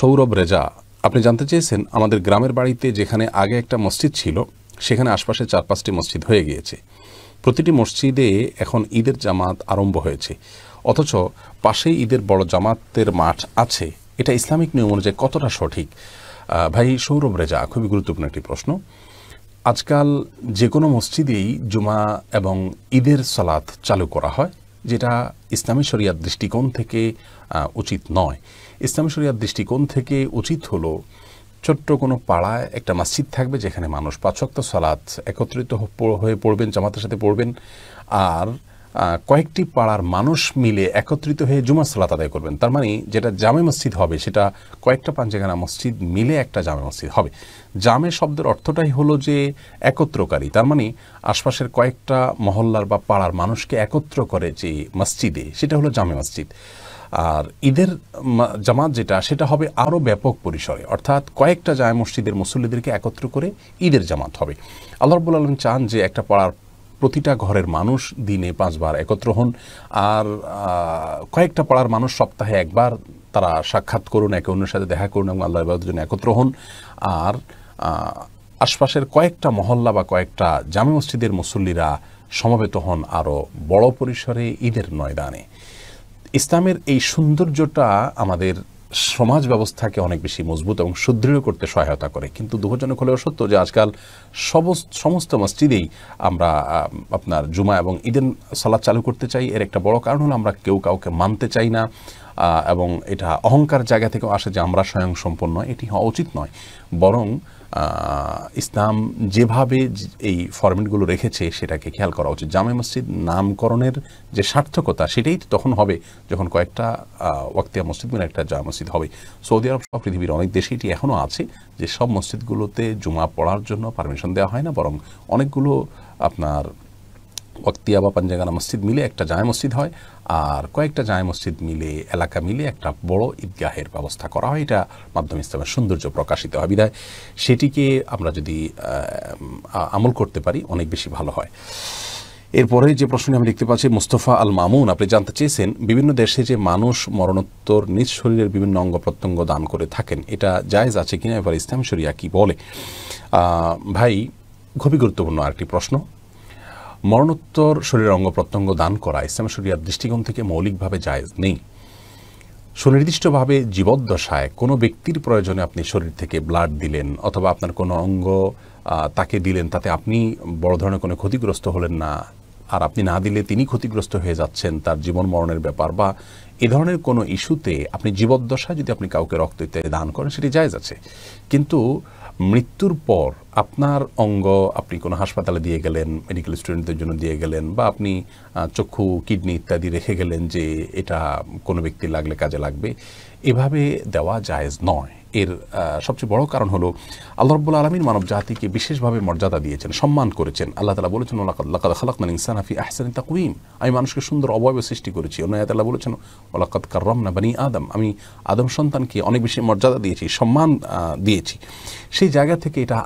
সৌরভ রেজা, আপনি জানতে চেয়েছেন আমাদের গ্রামের বাড়িতে যেখানে আগে একটা মসজিদ ছিল, সেখানে আশপাশে চার পাঁচটি মসজিদ হয়ে গিয়েছে। প্রতিটি মসজিদে এখন ঈদের জামাত আরম্ভ হয়েছে। অথচ পাশেই ঈদের বড় জামাতের মাঠ আছে। এটা ইসলামিক নিয়ম অনুযায়ী কতটা সঠিক? ভাই সৌরভ রেজা, খুবই গুরুত্বপূর্ণ একটি প্রশ্ন। আজকাল যে কোনো মসজিদেই জুমা এবং ঈদের সালাত চালু করা হয়। যেটা ইসলামী শরিয়ার দৃষ্টিকোণ থেকে উচিত নয়। ইসলামী শরিয়ার দৃষ্টিকোণ থেকে উচিত হলো, ছোট্ট কোনো পাড়ায় একটা মসজিদ থাকবে যেখানে মানুষ পাঁচক্ত সালাত একত্রিত হয়ে পড়বেন, জামাতের সাথে পড়বেন, আর কয়েকটি পাড়ার মানুষ মিলে একত্রিত হয়ে জুমা সালাত আদায় করবেন। তার মানে যেটা জামে মসজিদ হবে, সেটা কয়েকটা পাঞ্জাগানা মসজিদ মিলে একটা জামে মসজিদ হবে। জামে শব্দের অর্থটাই হলো যে একত্রকারী। তার মানে আশপাশের কয়েকটা মহল্লার বা পাড়ার মানুষকে একত্র করে যে মসজিদে, সেটা হলো জামে মসজিদ। আর ঈদের জামাত যেটা, সেটা হবে আরও ব্যাপক পরিসরে। অর্থাৎ কয়েকটা জায় মসজিদের মুসল্লিদেরকে একত্র করে ঈদের জামাত হবে। আল্লাহ রব্বুল আলম চান যে একটা পাড়ার প্রতিটা ঘরের মানুষ দিনে পাঁচবার একত্র হন আর কয়েকটা পাড়ার মানুষ সপ্তাহে একবার তারা সাক্ষাৎ করুন, একে অন্যের সাথে দেখা করুন এবং আল্লাহ ইবাদতের জন্য একত্র হন। আর আশপাশের কয়েকটা মহল্লা বা কয়েকটা জামে মসজিদের মুসল্লিরা সমবেত হন আরও বড় পরিসরে ঈদের ময়দানে। ইসলামের এই সৌন্দর্যটা আমাদের সমাজ ব্যবস্থাকে অনেক বেশি মজবুত এবং সুদৃঢ় করতে সহায়তা করে। কিন্তু দুঃখজনক হলেও সত্য যে আজকাল সমস্ত সমস্ত মসজিদেই আমরা আপনার জুমা এবং ঈদের সালাদ চালু করতে চাই। এর একটা বড় কারণ হলো আমরা কেউ কাউকে মানতে চাই না। এবং এটা অহংকার জায়গা থেকেও আসে যে আমরা স্বয়ং সম্পন্ন এটি হওয়া উচিত নয়। বরং ইসলাম যেভাবে এই ফরম্যাটগুলো রেখেছে সেটাকে খেয়াল করা উচিত। জামে মসজিদ নামকরণের যে সার্থকতা, সেটাই তখন হবে যখন কয়েকটা ওয়াক্তিয়া মসজিদ মিলে একটা জামে মসজিদ হবে। সৌদি আরব সহ পৃথিবীর অনেক দেশে এটি এখনও আছে যে সব মসজিদগুলোতে জুমা পড়ার জন্য পারমিশন দেওয়া হয় না, বরং অনেকগুলো আপনার ওয়াক্তিয়া বা পাঞ্জাগানা মসজিদ মিলে একটা জায় মসজিদ হয়, আর কয়েকটা জায় মসজিদ মিলে, এলাকা মিলে একটা বড় ঈদগাহের ব্যবস্থা করা হয়। এটা মাধ্যম ইসলামের সৌন্দর্য প্রকাশিত হয়। বিধায় সেটিকে আমরা যদি আমল করতে পারি, অনেক বেশি ভালো হয়। এরপরে যে প্রশ্নটি আমি দেখতে পাচ্ছি, মুস্তফা আল মামুন আপনি জানতে চেয়েছেন, বিভিন্ন দেশে যে মানুষ মরণোত্তর নিজ শরীরের বিভিন্ন অঙ্গ প্রত্যঙ্গ দান করে থাকেন, এটা জায়েজ আছে কিনা? এবার ইসলাম শরিয়া কি বলে? ভাই, খুবই গুরুত্বপূর্ণ আরেকটি প্রশ্ন। মরণোত্তর শরীরের অঙ্গ প্রত্যঙ্গ দান করা ইসলাম শরিয়ার দৃষ্টিকোণ থেকে মৌলিকভাবে জায়েজ নেই। সুনির্দিষ্টভাবে জীবদ্দশায় কোনো ব্যক্তির প্রয়োজনে আপনি শরীর থেকে ব্লাড দিলেন অথবা আপনার কোনো অঙ্গ তাকে দিলেন তাতে আপনি বড় ধরনের কোনো ক্ষতিগ্রস্ত হলেন না। আর আপনি না দিলে তিনি ক্ষতিগ্রস্ত হয়ে যাচ্ছেন তার জীবন মরণের ব্যাপার বা এ ধরনের কোনো ইস্যুতে আপনি জীবদ্দশায় যদি আপনি কাউকে রক্ত ইত্যাদি দান করেন সেটি জায়েজ আছে। কিন্তু মৃত্যুর পর আপনার অঙ্গ, আপনি কোনো হাসপাতালে দিয়ে গেলেন মেডিকেল স্টুডেন্টদের জন্য দিয়ে গেলেন, বা আপনি চক্ষু কিডনি ইত্যাদি রেখে গেলেন যে এটা কোনো ব্যক্তি লাগলে কাজে লাগবে, এভাবে দেওয়া জায়েজ নয়। এর সবচেয়ে বড় কারণ হলো আল্লাহ রব্বুল আলমিন মানব জাতিকে বিশেষভাবে মর্যাদা দিয়েছেন, সম্মান করেছেন। আল্লাহ তালা বলেছেন ওলাকাদ ইনসান আফি আহসানি তাকুইম আমি মানুষকে সুন্দর অবয়ব সৃষ্টি করেছি। অন্য আল্লাহ বলেছেন ওলাকাদ কার্রাম না বানি আদম। আমি আদম সন্তানকে অনেক বেশি মর্যাদা দিয়েছি, সম্মান দিয়েছি। সেই জায়গা থেকে এটা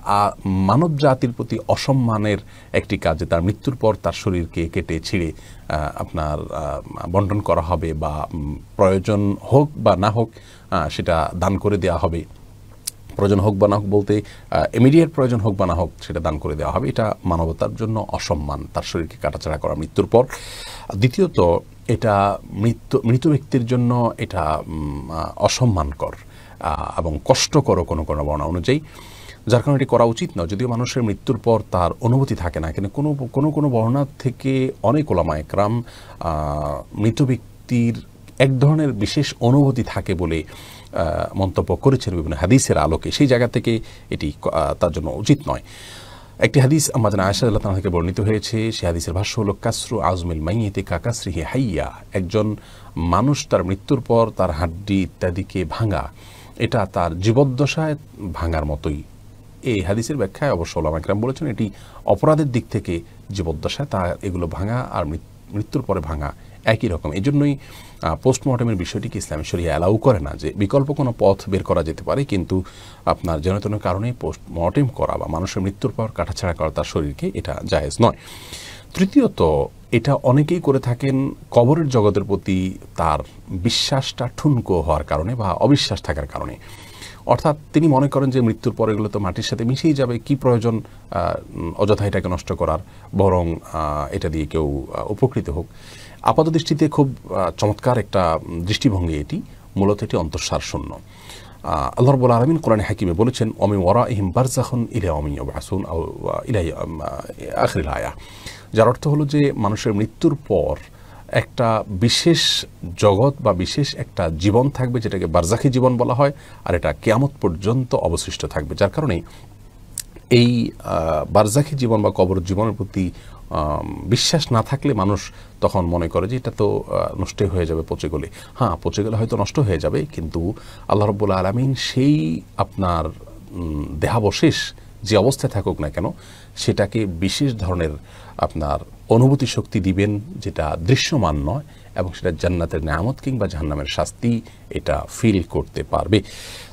মানব জাতির প্রতি অসম্মানের একটি কাজ তার মৃত্যুর পর তার শরীরকে কেটে ছিঁড়ে আপনার বন্টন করা হবে বা প্রয়োজন হোক বা না হোক সেটা দান করে দেওয়া হবে। প্রয়োজন হোক বা না হোক বলতে ইমিডিয়েট প্রয়োজন হোক বা না হোক সেটা দান করে দেওয়া হবে। এটা মানবতার জন্য অসম্মান, তার শরীরকে কাটাছাড়া করা মৃত্যুর পর। দ্বিতীয়ত, এটা মৃত্যু, মৃত ব্যক্তির জন্য এটা অসম্মানকর এবং কষ্টকর কোনো কোনো বর্ণনা অনুযায়ী। যার কারণে এটি করা উচিত না যদিও মানুষের মৃত্যুর পর তার অনুভূতি থাকে না, কিন্তু কোনো কোনো কোনো বর্ণনা থেকে অনেক ওলামা একরাম মৃত ব্যক্তির এক ধরনের বিশেষ অনুভূতি থাকে বলে মন্তব্য করেছেন বিভিন্ন হাদিসের আলোকে। সেই জায়গা থেকে এটি তার জন্য উচিত নয়। একটি হাদিস আমাদের আয়সা আল্লাহ থেকে বর্ণিত হয়েছে, সে হাদিসের ভাষ্য হলো, কাসরু আজমিল মাইয়েতে কাকাশ্রিহি হাইয়া একজন মানুষ তার মৃত্যুর পর তার হাড্ডি ইত্যাদিকে ভাঙা, এটা তার জীবদ্দশায় ভাঙার মতোই এই হাদিসের ব্যাখ্যায় অবশ্য ওলামা একরাম বলেছেন, এটি অপরাধের দিক থেকে জীবদ্দশায় তা এগুলো ভাঙা আর মৃত্যুর পরে ভাঙা একই রকম। এই জন্যই পোস্টমর্টমের বিষয়টিকে ইসলামী শরিয়া অ্যালাউ করে না যে বিকল্প কোনো পথ বের করা যেতে পারে, কিন্তু আপনার যেন কারণে পোস্টমর্টেম করা বা মানুষের মৃত্যুর পর কাটাছাড়া করা তার শরীরকে এটা জায়েজ নয়। তৃতীয়ত, এটা অনেকেই করে থাকেন কবরের জগতের প্রতি তার বিশ্বাসটা ঠুনকো হওয়ার কারণে বা অবিশ্বাস থাকার কারণে। অর্থাৎ তিনি মনে করেন যে মৃত্যুর পরে এগুলো তো মাটির সাথে মিশেই যাবে, কি প্রয়োজন অযথা এটাকে নষ্ট করার, বরং এটা দিয়ে কেউ উপকৃত হোক। আপাত দৃষ্টিতে খুব চমৎকার একটা দৃষ্টিভঙ্গি এটি, মূলত এটি অন্তঃসার শূন্য আল্লাহ রবুল আলমিন কোরআন হাকিমে বলেছেন অমি ওরা ইহিম বারজাহন ইলে অমি বাসুন ইলাই আখরিল আয়া। যার অর্থ হলো যে, মানুষের মৃত্যুর পর একটা বিশেষ জগৎ বা বিশেষ একটা জীবন থাকবে যেটাকে বারজাখি জীবন বলা হয়, আর এটা কেয়ামত পর্যন্ত অবশিষ্ট থাকবে। যার কারণে এই বারজাখি জীবন বা কবর জীবনের প্রতি বিশ্বাস না থাকলে মানুষ তখন মনে করে যে এটা তো নষ্ট হয়ে যাবে পচে গেলে হ্যাঁ পচে গেলে হয়তো নষ্ট হয়ে যাবে, কিন্তু আল্লাহ রব্বুল্লা আলমিন সেই আপনার দেহাবশেষ যে অবস্থায় থাকুক না কেন, সেটাকে বিশেষ ধরনের আপনার অনুভূতি শক্তি দিবেন যেটা দৃশ্যমান নয় এবং সেটা জান্নাতের নামত কিংবা জাহান্নামের শাস্তি এটা ফিল করতে পারবে।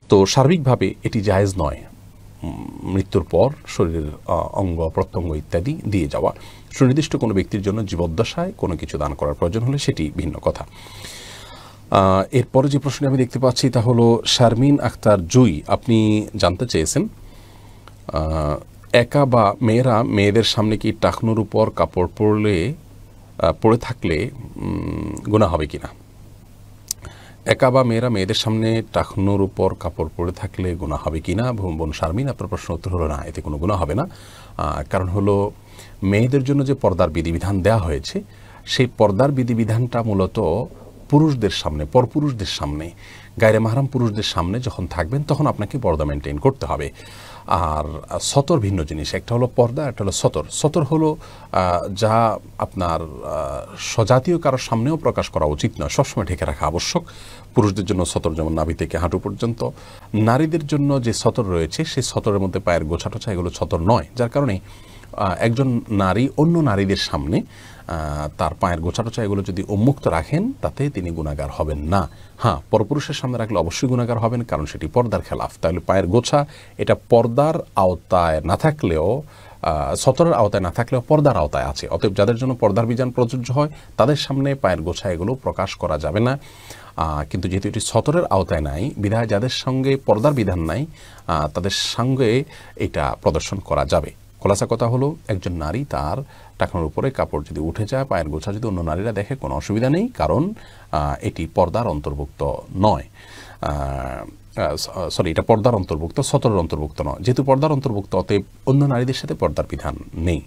তো সার্বিকভাবে এটি জায়েজ নয়। মৃত্যুর পর শরীরের অঙ্গ প্রত্যঙ্গ ইত্যাদি দিয়ে যাওয়া। সুনির্দিষ্ট কোনো ব্যক্তির জন্য জীবদ্দশায় কোনো কিছু দান করার প্রয়োজন হলে সেটি ভিন্ন কথা। এরপরে যে প্রশ্নটি আমি দেখতে পাচ্ছি তা হলো, শারমিন আখতার জুই, আপনি জানতে চেয়েছেন? একা বা মেয়েরা মেয়েদের সামনে কি টাকনুর উপর কাপড় পরলে পরে থাকলে গুণা হবে কি না একা বা মেয়েরা মেয়েদের সামনে টাকনুর উপর কাপড় পরে থাকলে গুণা হবে কি না বোন শারমিন, আপনার প্রশ্ন উত্তর হলো না, এতে কোনো গুণা হবে না। কারণ হলো মেয়েদের জন্য যে পর্দার বিধিবিধান দেওয়া হয়েছে, সেই পর্দার বিধিবিধানটা মূলত পুরুষদের সামনে, পরপুরুষদের সামনে, গায়রে মাহারাম পুরুষদের সামনে যখন থাকবেন তখন আপনাকে পর্দা মেনটেন করতে হবে। আর সতর ভিন্ন জিনিস। একটা হলো পর্দা, একটা হলো সতর। সতর হলো যা আপনার সজাতীয় কারোর সামনেও প্রকাশ করা উচিত নয়। সবসময় ঢেকে রাখা আবশ্যক। পুরুষদের জন্য সতর যেমন নাভি থেকে হাঁটু পর্যন্ত, নারীদের জন্য যে সতর রয়েছে, সেই সতরের মধ্যে পায়ের গোছা টোছা এগুলো সতর নয়। যার কারণে একজন নারী অন্য নারীদের সামনে তার পায়ের গোছা টোছা এগুলো যদি উন্মুক্ত রাখেন, তাতে তিনি গুণাগার হবেন না। হ্যাঁ পরপুরুষের সামনে রাখলে অবশ্যই গুণাগার হবেন, কারণ সেটি পর্দার খেলাফ। তাহলে পায়ের গোছা, এটা পর্দার আওতায় না থাকলেও সতরের আওতায় না থাকলেও পর্দার আওতায় আছে। অতএব যাদের জন্য পর্দার বিধান প্রযোজ্য হয়, তাদের সামনে পায়ের গোছা এগুলো প্রকাশ করা যাবে না। কিন্তু যেহেতু এটি সতরের আওতায় নাই, বিধায় যাদের সঙ্গে পর্দার বিধান নাই তাদের সঙ্গে এটা প্রদর্শন করা যাবে। খোলাসা কথা হলো, একজন নারী তার টাকানোর উপরে কাপড় যদি উঠে যায়, পায়ের গোছা যদি অন্য নারীরা দেখে, কোনো অসুবিধা নেই, কারণ এটি পর্দার অন্তর্ভুক্ত নয়। সরি এটা পর্দার অন্তর্ভুক্ত, সতরের অন্তর্ভুক্ত নয়। যেহেতু পর্দার অন্তর্ভুক্ত, অতএব অন্য নারীদের সাথে পর্দার বিধান নেই।